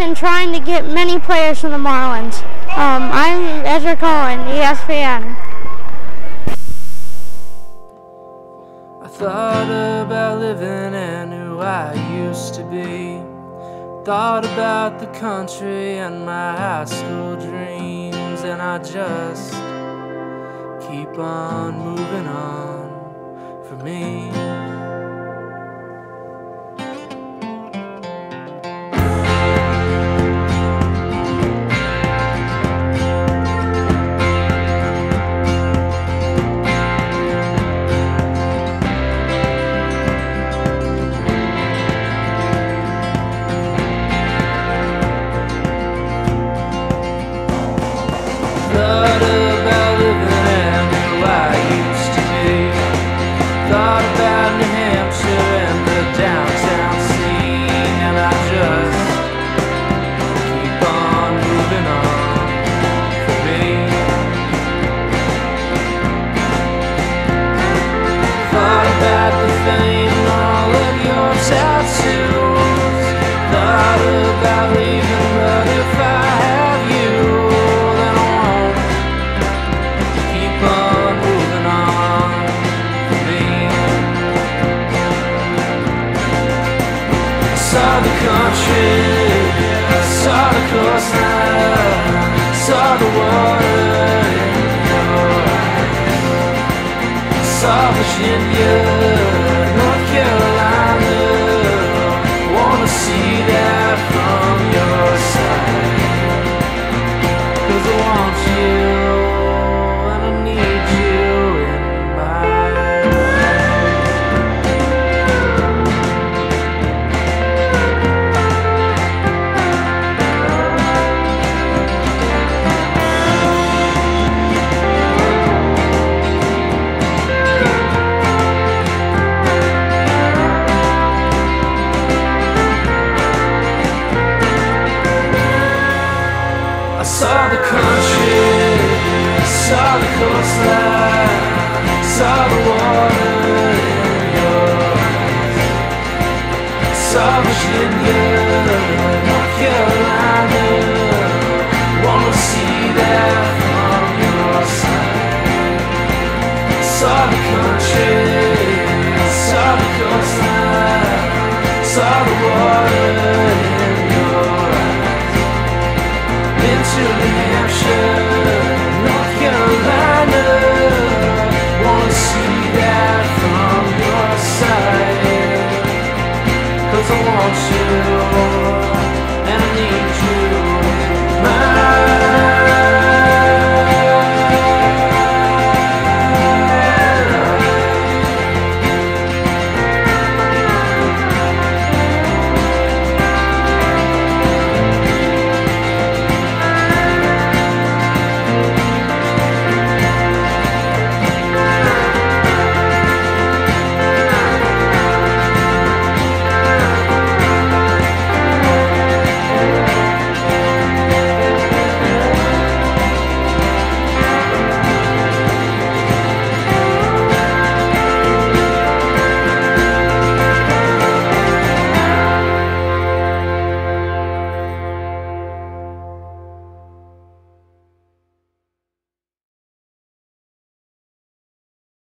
been trying to get many players from the Marlins. Um, I'm Ezra Cohen, ESPN. I thought about living and who I used to be. Thought about the country and my high school dreams, and I just keep on moving on for me. Saw the country, I saw the coastline, saw the water in your eyes. Saw Virginia, saw the coastline, saw the water in your eyes, saw Virginia, North Carolina. Wanna see that from your side? Saw the country, saw the coastline, saw the water.